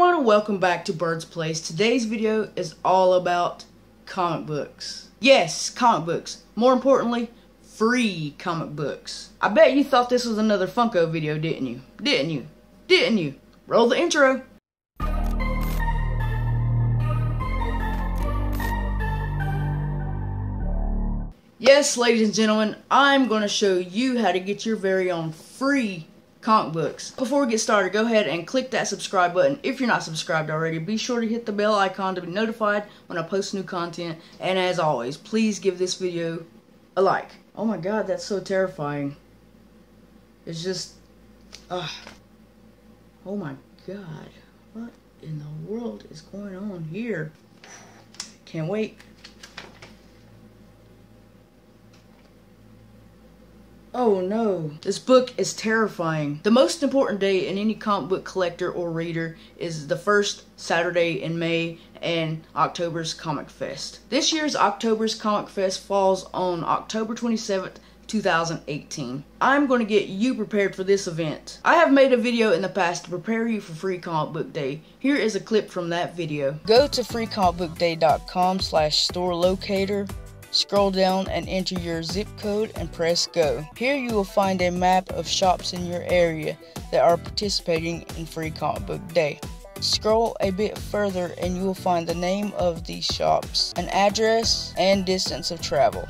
everyone welcome back to Bird's Place. Today's video is all about comic books. Yes, comic books. More importantly, free comic books. I bet you thought this was another Funko video, didn't you? Didn't you? Didn't you? Roll the intro. Yes, ladies and gentlemen, I'm going to show you how to get your very own free comic books. Before we get started, go ahead and click that subscribe button. If you're not subscribed already, be sure to hit the bell icon to be notified when I post new content. And as always, please give this video a like. Oh my god, that's so terrifying. It's just... Uh, oh my god. What in the world is going on here? Can't wait. Oh no, this book is terrifying. The most important day in any comic book collector or reader is the first Saturday in May and October's Comic Fest. This year's October's Comic Fest falls on October 27th, 2018. I'm going to get you prepared for this event. I have made a video in the past to prepare you for Free Comic Book Day. Here is a clip from that video. Go to freecomicbookday.com slash store locator Scroll down and enter your zip code and press go. Here you will find a map of shops in your area that are participating in Free Comic Book Day. Scroll a bit further and you will find the name of these shops, an address, and distance of travel.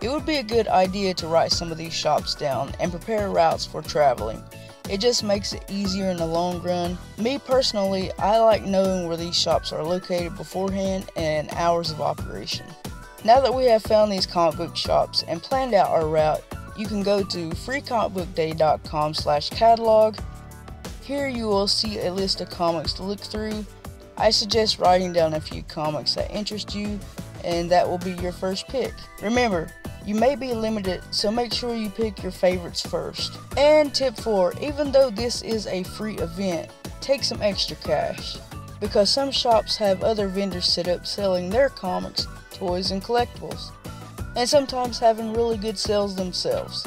It would be a good idea to write some of these shops down and prepare routes for traveling. It just makes it easier in the long run. Me personally, I like knowing where these shops are located beforehand and hours of operation. Now that we have found these comic book shops and planned out our route, you can go to freecomicbookday.com slash catalog. Here you will see a list of comics to look through. I suggest writing down a few comics that interest you and that will be your first pick. Remember, you may be limited, so make sure you pick your favorites first. And tip 4, even though this is a free event, take some extra cash. Because some shops have other vendors set up selling their comics toys, and collectibles, and sometimes having really good sales themselves.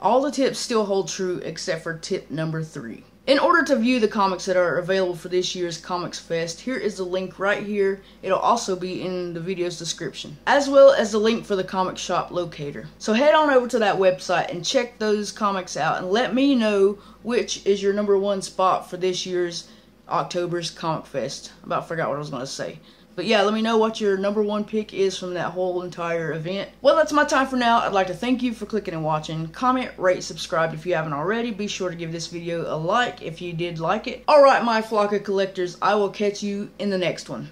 All the tips still hold true except for tip number three. In order to view the comics that are available for this year's Comics Fest, here is the link right here. It'll also be in the video's description, as well as the link for the comic shop locator. So head on over to that website and check those comics out and let me know which is your number one spot for this year's October's Comic Fest. I about forgot what I was going to say. But yeah, let me know what your number one pick is from that whole entire event. Well, that's my time for now. I'd like to thank you for clicking and watching. Comment, rate, subscribe if you haven't already. Be sure to give this video a like if you did like it. Alright, my flock of collectors, I will catch you in the next one.